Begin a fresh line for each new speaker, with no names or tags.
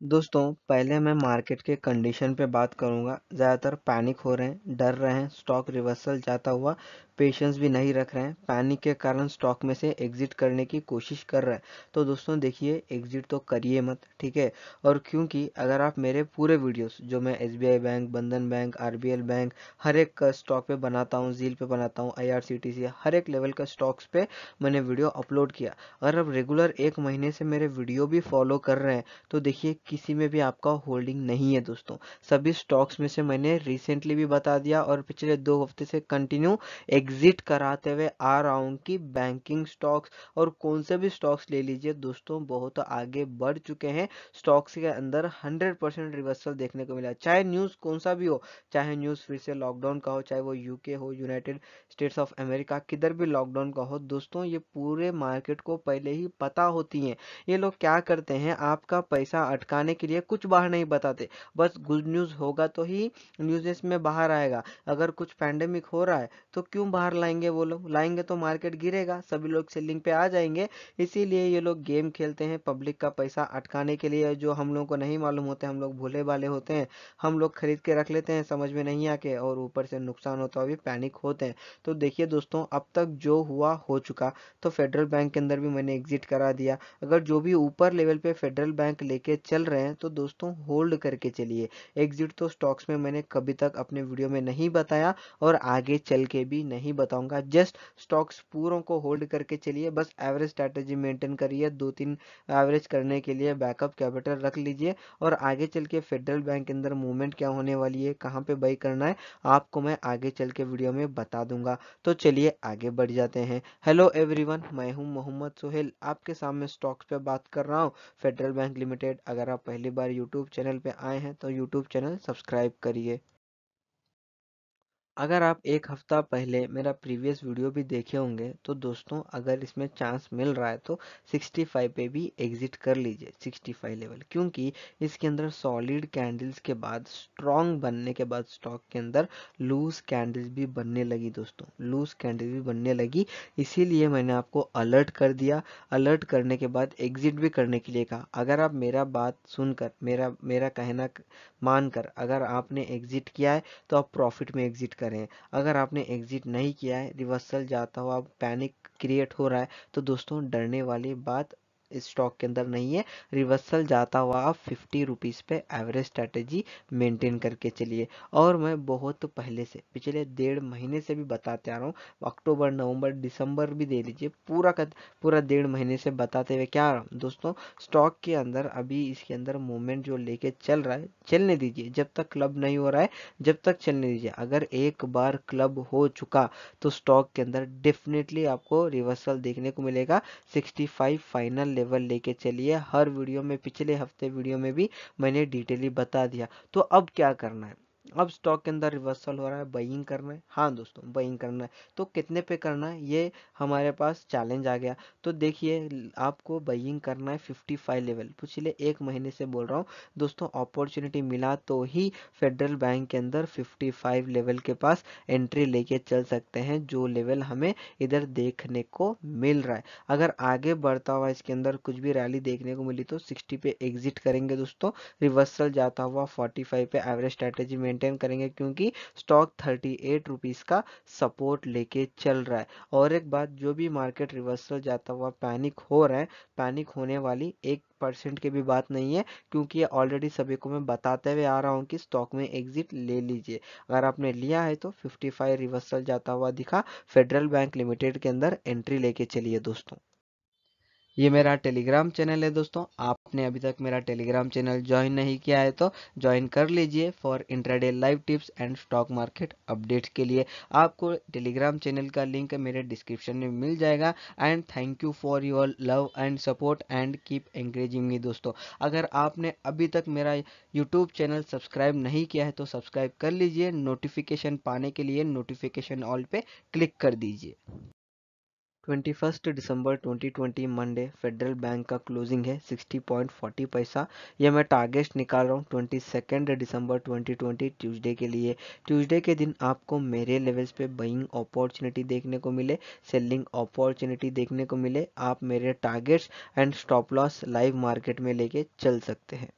दोस्तों, पहले मैं मार्केट के कंडीशन पे बात करूँगा। ज़्यादातर पैनिक हो रहे हैं, डर रहे हैं, स्टॉक रिवर्सल जाता हुआ पेशेंस भी नहीं रख रहे हैं। पैनिक के कारण स्टॉक में से एग्जिट करने की कोशिश कर रहे हैं। तो दोस्तों, देखिए, एग्जिट तो करिए मत, ठीक है? और क्योंकि अगर आप मेरे पूरे वीडियोस, जो मैं SBI bank, Bandhan bank RBL bank, हर एक स्टॉक पे बनाता हूँ जील पे बनाता हूँ आई हर एक लेवल का स्टॉक्स पे मैंने वीडियो अपलोड किया। अगर आप रेगुलर एक महीने से मेरे वीडियो भी फॉलो कर रहे हैं तो देखिए किसी में भी आपका होल्डिंग नहीं है दोस्तों। सभी स्टॉक्स में से मैंने रिसेंटली भी बता दिया और पिछले दो हफ़्ते से कंटिन्यू एग्जिट कराते हुए आ रहा हूँ कि बैंकिंग स्टॉक्स और कौन से भी स्टॉक्स ले लीजिए दोस्तों, बहुत आगे बढ़ चुके हैं। स्टॉक्स के अंदर 100 परसेंट रिवर्सल देखने को मिला। चाहे न्यूज़ कौन सा भी हो, चाहे न्यूज़ फिर से लॉकडाउन का हो, चाहे वो यूके हो यूनाइटेड स्टेट्स ऑफ़ अमेरिका किधर भी लॉकडाउन का हो, दोस्तों, ये पूरे मार्केट को पहले ही पता होती है। ये लोग क्या करते हैं, आपका पैसा अटकाने के लिए कुछ बाहर नहीं बताते। बस गुड न्यूज़ होगा तो ही न्यूज़ में बाहर आएगा। अगर कुछ पैंडेमिक हो रहा है तो क्यों बाहर लाएँगे वो लोग? लाएँगे तो मार्केट गिरेगा, सभी लोग सेलिंग पे आ जाएँगे। इसीलिए ये लोग गेम खेलते हैं पब्लिक का पैसा अटकाने के लिए, जो हम लोग को नहीं मालूम होते, हम लोग भूले वाले होते हैं। हम लोग खरीद के रख लेते हैं, समझ में नहीं आके, और ऊपर से नुकसान होता हुआ भी पैनिक होते हैं। तो देखिए दोस्तों, अब तक जो हुआ, हो चुका। तो फेडरल बैंक के अंदर भी मैंने एग्जिट करा दिया। अगर जो भी ऊपर लेवल पे फेडरल बैंक लेके चल रहे हैं तो दोस्तों होल्ड करके चलिए। एग्जिट तो स्टॉक्स में मैंने कभी तक अपने वीडियो में नहीं बताया और आगे चल के भी नहीं बताऊँगा। जस्ट स्टॉक्स पूरों को होल्ड करके चलिए। बस एवरेज स्ट्रैटेजी मेंटेन करिए। दो तीन एवरेज करने के लिए बैकअप कैपिटल रख लीजिए और आगे चल के फेडरल बैंक के अंदर मूवमेंट क्या होने वाली है, कहाँ पे बाई करना है, आपको मैं आगे चल के वीडियो में बता दूँगा। तो चलिए आगे बढ़ जाते हैं। हेलो एवरीवन मैं हूँ मोहम्मद सोहेल। आपके सामने स्टॉक्स पे बात कर रहा हूँ। फेडरल बैंक लिमिटेड अगर आप पहली बार यूट्यूब चैनल पे आए हैं तो यूट्यूब चैनल सब्सक्राइब करिए। अगर आप एक हफ़्ता पहले मेरा प्रीवियस वीडियो भी देखे होंगे तो दोस्तों, अगर इसमें चांस मिल रहा है तो 65 पे भी एग्जिट कर लीजिए 65 लेवल। क्योंकि इसके अंदर सॉलिड कैंडल्स के बाद स्ट्रॉन्ग बनने के बाद स्टॉक के अंदर लूज कैंडल्स भी बनने लगी दोस्तों। लूज कैंडल्स भी बनने लगी, इसीलिए मैंने आपको अलर्ट कर दिया। अलर्ट करने के बाद, एग्जिट भी करने के लिए कहा। अगर आप मेरा बात सुनकर, मेरा मेरा कहना मानकर अगर आपने एग्जिट किया है तो आप प्रॉफिट में एग्जिट कर करें। अगर आपने एग्जिट नहीं किया है रिवर्सल जाता हो आप पैनिक क्रिएट हो रहा है तो दोस्तों, डरने वाली बात स्टॉक के अंदर नहीं है। रिवर्सल जाता हुआ आप फिफ्टी रुपीज़ पे एवरेज स्ट्रेटेजी मेंटेन करके चलिए। और मैं बहुत पहले से, पिछले डेढ़ महीने से भी बताते आ रहा हूँ। अक्टूबर नवंबर दिसंबर भी दे लीजिए पूरा का पूरा डेढ़ महीने से बताते हुए क्या आ रहा? हूँ दोस्तों स्टॉक के अंदर अभी इसके अंदर मूवमेंट जो लेके चल रहा है, चलने दीजिए। जब तक क्लब नहीं हो रहा है, जब तक चलने दीजिए। अगर एक बार क्लब हो चुका तो स्टॉक के अंदर डेफिनेटली आपको रिवर्सल देखने को मिलेगा। सिक्सटी फाइनल लेवल लेके चलिए। हर वीडियो में, पिछले हफ़्ते वीडियो में भी मैंने डिटेली बता दिया। तो अब क्या करना है? अब स्टॉक के अंदर रिवर्सल हो रहा है बाइंग करना है। हाँ दोस्तों बाइंग करना है। तो कितने पे करना है? ये हमारे पास चैलेंज आ गया। तो देखिए, आपको बाइंग करना है 55 लेवल पिछले एक महीने से बोल रहा हूँ। दोस्तों अपॉर्चुनिटी मिला तो ही फेडरल बैंक के अंदर 55 लेवल के पास एंट्री लेके चल सकते हैं, जो लेवल हमें इधर देखने को मिल रहा है। अगर आगे बढ़ता हुआ इसके अंदर कुछ भी रैली देखने को मिली तो सिक्सटी पे एग्जिट करेंगे दोस्तों। रिवर्सल जाता हुआ फोर्टी पे एवरेज स्ट्रेटेजी में मेंटेन करेंगे क्योंकि स्टॉक थर्टी एट रुपीज़ का सपोर्ट लेके चल रहा है। और एक बात, जो भी मार्केट रिवर्सल जाता हुआ पैनिक हो रहा है पैनिक होने वाली एक परसेंट की भी बात नहीं है, क्योंकि ऑलरेडी सभी को मैं बताते हुए आ रहा हूँ कि स्टॉक में एग्जिट ले लीजिए। अगर आपने लिया है तो 55 रिवर्सल जाता हुआ दिखा फेडरल बैंक लिमिटेड के अंदर एंट्री लेके चलिए दोस्तों। ये मेरा टेलीग्राम चैनल है दोस्तों। आपने अभी तक मेरा टेलीग्राम चैनल ज्वाइन नहीं किया है तो ज्वाइन कर लीजिए for intraday live tips and stock market updates के लिए। आपको टेलीग्राम चैनल का लिंक मेरे डिस्क्रिप्शन में मिल जाएगा। And thank you for your love and support and keep encouraging me दोस्तों। अगर आपने अभी तक मेरा यूट्यूब चैनल सब्सक्राइब नहीं किया है तो सब्सक्राइब कर लीजिए। नोटिफिकेशन पाने के लिए नोटिफिकेशन ऑल पे क्लिक कर दीजिए। Twenty first December 2020 Monday, Federal bank का क्लोजिंग है 60.40 पैसा। यह मैं टारगेट निकाल रहा हूँ ट्वेंटी सेकेंड दिसंबर 2020 ट्यूसडे के लिए। ट्यूसडे के दिन आपको मेरे लेवल्स पे बइंग अपॉर्चुनिटी देखने को मिले सेलिंग अपॉर्चुनिटी देखने को मिले। आप मेरे targets and stop loss live market में लेके चल सकते हैं।